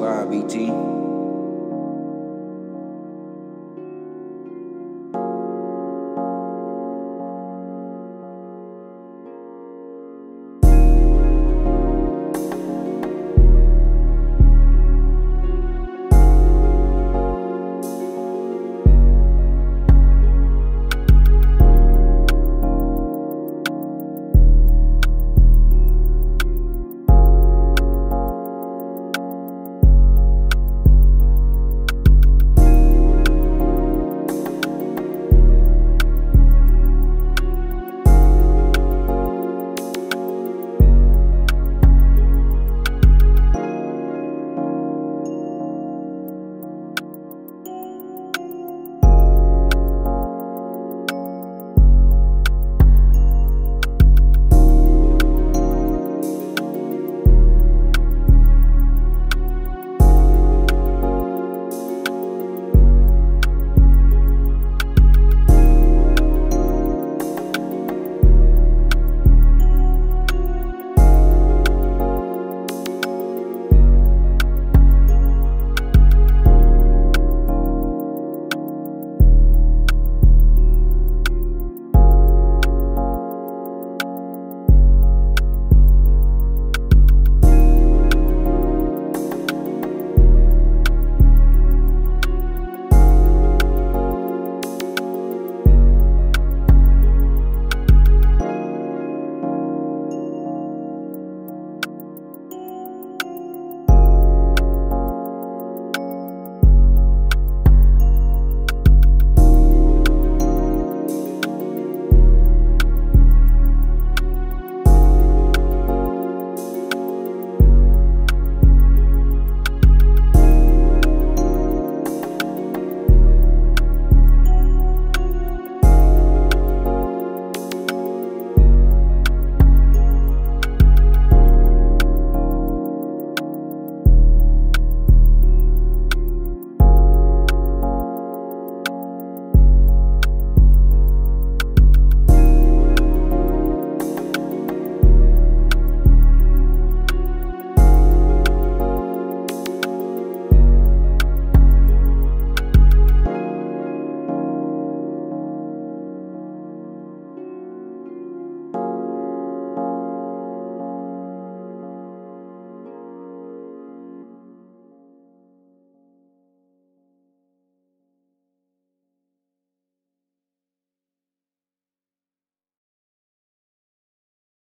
Slide BT.